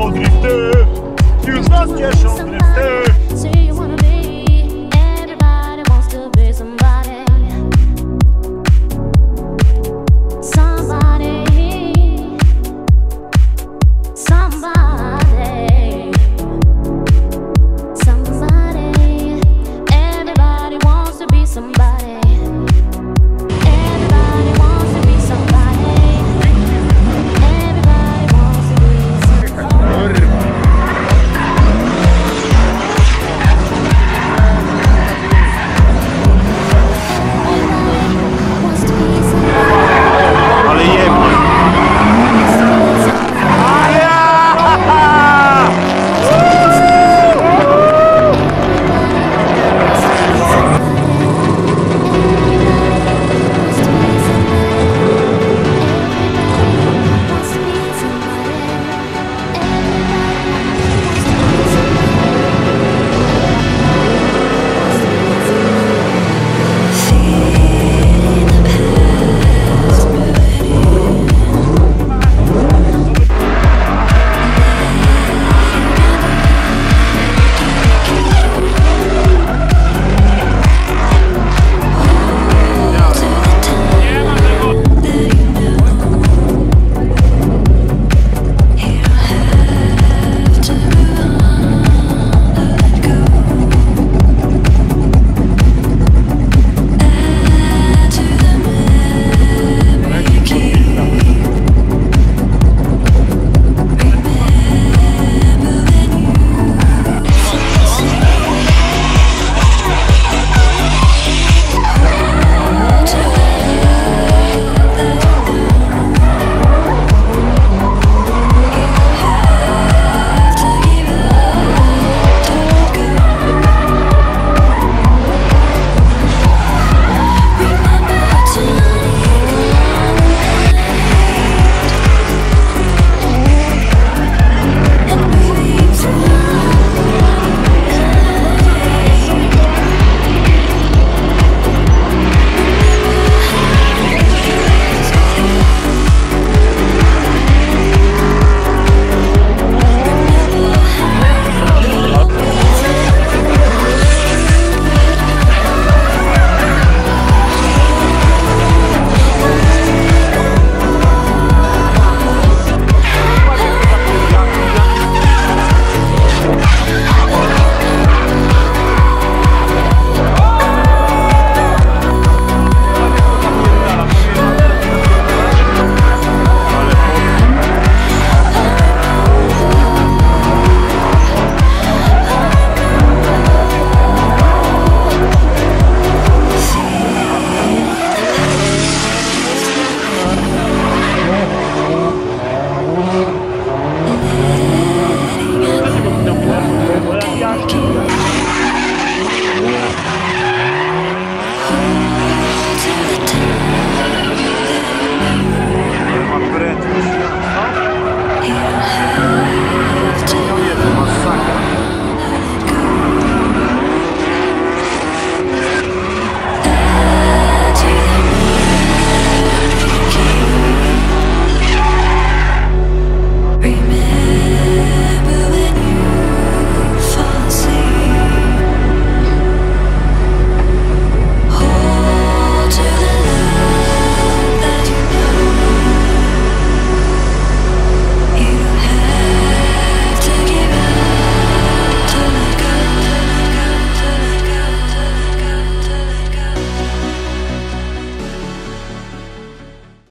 kieszą drifty, już nas kieszą drifty.